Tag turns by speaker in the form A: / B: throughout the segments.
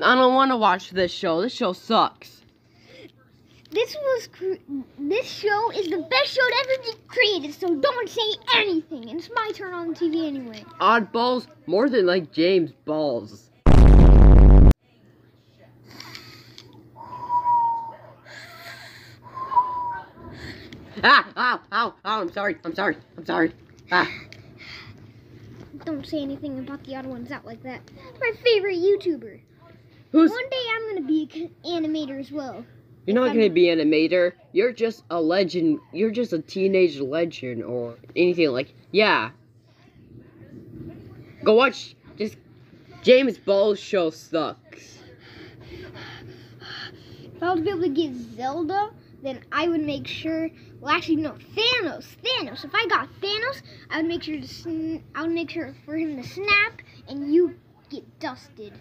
A: I don't want to watch this show. This show sucks.
B: This was this show is the best show to ever be created. So don't say anything. It's my turn on the TV anyway.
A: Oddballs more than like James Balls. Ah, ow, ow, ow, I'm sorry, I'm sorry, I'm sorry. Ah,
B: Don't say anything about the other ones out like that. My favorite YouTuber.
A: Who's,
B: One day I'm gonna be an animator as well.
A: you're not gonna be an animator, you're just a legend, you're just a teenage legend or anything like, yeah. Go watch, just, James Balls show sucks.
B: If I was able to get Zelda, then I would make sure. Well, actually, no, Thanos. Thanos. If I got Thanos, I would make sure to. Sn- I would make sure for him to snap, and you get dusted.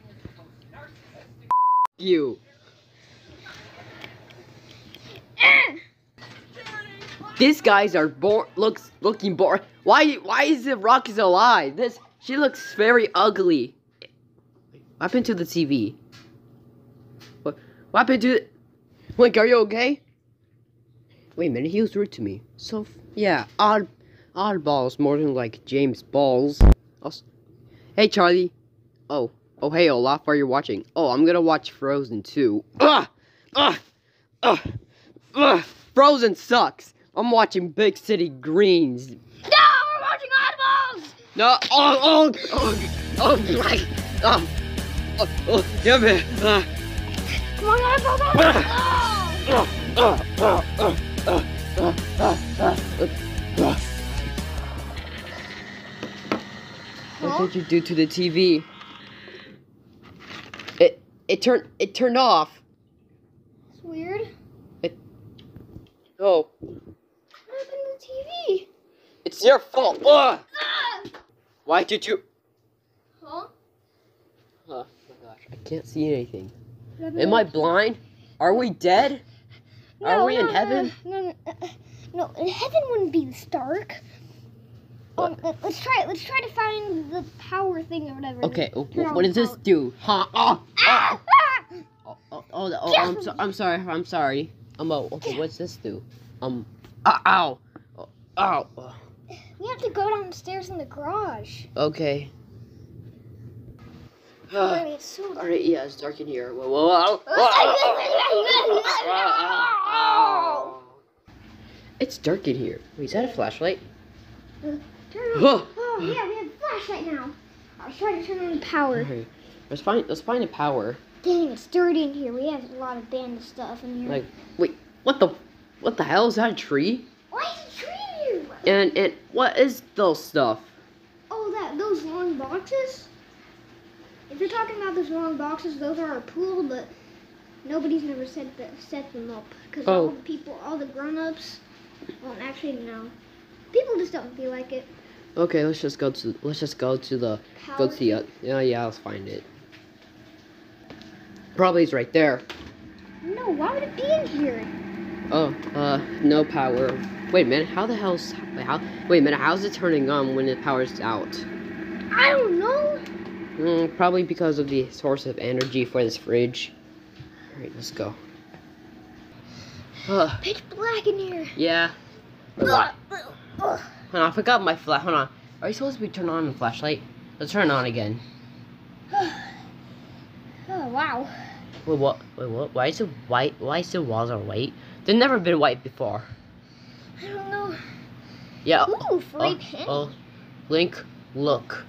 A: You. These guys are born looks looking bored. Why why is the Rockies alive? This she looks very ugly. What happened to the TV? What what happened to it? Link, are you okay? Wait a minute, he was rude to me. So yeah, odd oddballs more than like James Balls. Also, hey Charlie. Oh, oh hey Olaf, are you watching? Oh, I'm gonna watch Frozen 2. Ugh! Ugh! Ugh! Ugh! Frozen sucks. I'm watching Big City Greens.
B: No, we're watching Oddballs.
A: No, oh, oh, oh, oh, my, oh, oh, oh, yeah, man. Uh,
B: Come on, Oddballs.
A: uh,
B: Oh.
A: uh, uh, uh, uh, uh, uh, uh, uh. What did you do to the TV? It turned it turned off.
B: It's weird.
A: It Oh,
B: What happened to the TV?
A: it's your fault. Ugh.
B: Ah!
A: Why did you?
B: Huh?
A: Oh my gosh, I can't see anything. Am I blind? Are we dead? Are
B: No,
A: we in heaven?
B: No, no, no, no, uh, heaven wouldn't be this dark. Uh, let's try. Let's try to find the power thing or whatever.
A: Okay, oh,
B: Turn
A: what does this
B: power.
A: do? Huh? Oh,
B: Ah!
A: oh,
B: Ah!
A: oh, oh, oh, oh, I'm, so, I'm sorry, I'm sorry. Um, oh, okay, what's this do? Um, ow, ow, oh, ow. oh,
B: We have to go downstairs in the garage.
A: Okay.
B: Alright, so
A: Alright, yeah, it's dark in here. Whoa, whoa, whoa. Whoa. It's dark in here. Wait, is that a flashlight?
B: Turn on. Oh yeah, we have a flashlight now. I was trying to turn on the power.
A: Okay, let's find let's find a power.
B: Dang, it's dirty in here. We have a lot of bandit stuff in here.
A: Like, wait, what the what the hell is that a tree?
B: Why is a tree here?
A: And and what is those stuff?
B: Oh, that those long boxes. If you're talking about those long boxes, those are our pool, but nobody's never set the, set them up because all
A: Oh.
B: the people, all the grown-ups, well, actually no, people just don't feel like it.
A: Okay, let's just go to let's just go to the
B: Power
A: go see it. Yeah, yeah, let's find it. Probably it's right there.
B: No, why would it be in here?
A: Oh, uh, no power. Wait a minute, how the hell's wait, how? Wait a minute, how's it turning on when the power's out?
B: I don't know.
A: Mm, probably because of the source of energy for this fridge. All right, let's go. Ugh,
B: Pitch black in here.
A: yeah.
B: Ugh, ugh.
A: Hold on, I forgot my flash. Hold on. Are you supposed to be turn on the flashlight? Let's turn it on again.
B: Oh wow.
A: Wait, what? Wait, what? Why is it white? Why is the walls are white? They've never been white before.
B: I don't know.
A: Yeah.
B: Ooh, uh, free uh,
A: Oh,
B: pen.
A: oh, uh, Link, look.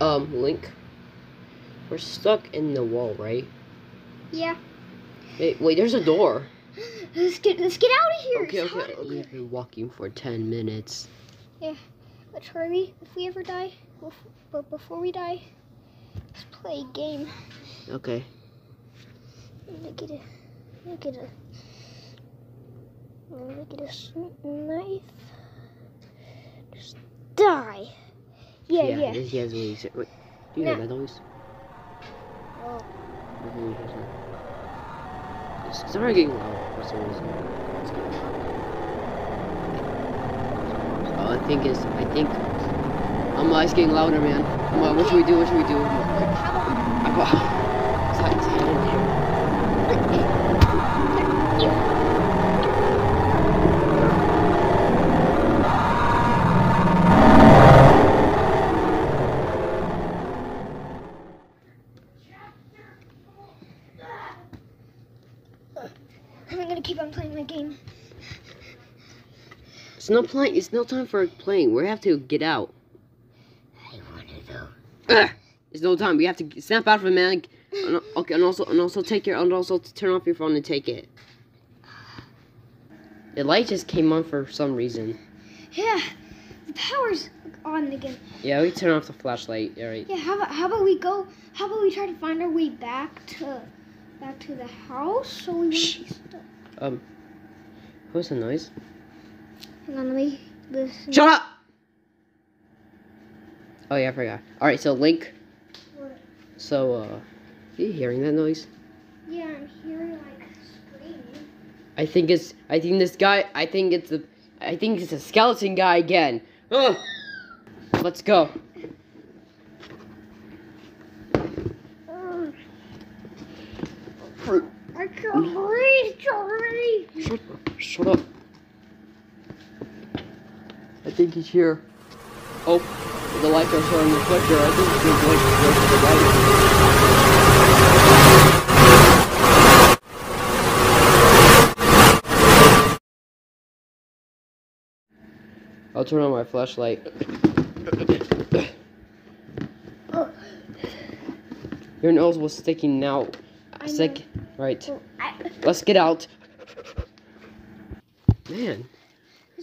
A: Um, Link. We're stuck in the wall, right?
B: Yeah.
A: Wait, wait, there's a door.
B: Let's get let's get out of here.
A: Okay,
B: It's
A: okay. We've been walking for 10 minutes.
B: Yeah, but Charlie, if we ever die, bef- but before we die, let's play a game.
A: Okay.
B: Look at gonna get a, I'm gonna get a, I'm gonna get a s- knife. Just die. Yeah, yeah.
A: This, he has a laser. Wait, do you hear
B: No.
A: that noise?
B: Oh,
A: Mhm, he has a- It's already getting loud for some reason. I think it's. I think. Um, it's getting louder, man. Uh, what should we do? What should we do?
B: About
A: uh, it's hot in here.
B: I'm gonna keep on playing my game.
A: It's no playing. It's no time for playing. We have to get out.
B: I wanna go.
A: Ugh. It's no time. We have to snap out of it, man. And, okay, and also and also take your and also turn off your phone and take it. The light just came on for some reason.
B: Yeah, the power's on again.
A: Yeah, we turn off the flashlight. All right.
B: Yeah, how about how about we go? How about we try to find our way back to back to the house so we won't
A: Shh.
B: be stuck.
A: Um. What's the noise?
B: Let me listen.
A: Shut up. Oh yeah, I forgot. All right, so Link.
B: What?
A: So uh, are you hearing that noise?
B: Yeah, I'm hearing like screaming.
A: I think it's. I think this guy. I think it's a. I think it's a skeleton guy again. Ugh. Let's go.
B: Ugh, I can't breathe, Charlie.
A: Shut up. Shut up. I think he's here. Oh, the lights are showing the flicker. I think he's going to go to the light. I'll turn on my flashlight. Your nose was sticking out.
B: I
A: Sick. Right. Let's get out. Man.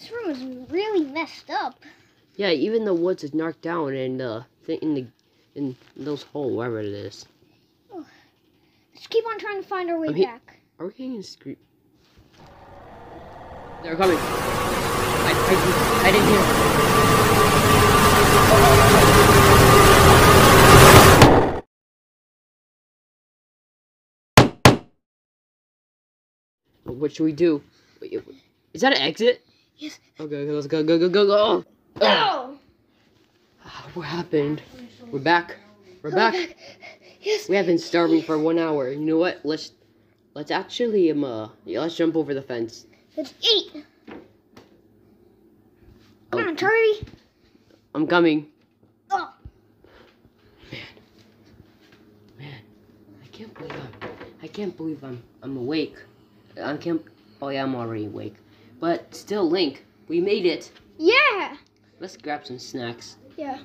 B: This room is really messed up.
A: Yeah, even the woods is knocked down and uh in the in those hole, wherever it is.
B: Let's keep on trying to find our way
A: I'm
B: back.
A: Are we getting a scream? They're coming. I, I, I didn't hear. What should we do? Is that an exit?
B: Yes.
A: Okay, let's go, go, go, go, go.
B: No.
A: Ah, What happened? We're back. We're back.
B: Yes.
A: We have been starving for one hour. You know what? Let's let's actually um uh yeah, let's jump over the fence.
B: Let's eat. Come
A: Oh.
B: on, Charlie.
A: I'm coming.
B: Oh.
A: Man, I can't believe I'm I can't believe I'm I'm awake. I can't. Oh yeah, I'm already awake. But still, Link, we made it.
B: Yeah.
A: Let's grab some snacks.
B: Yeah.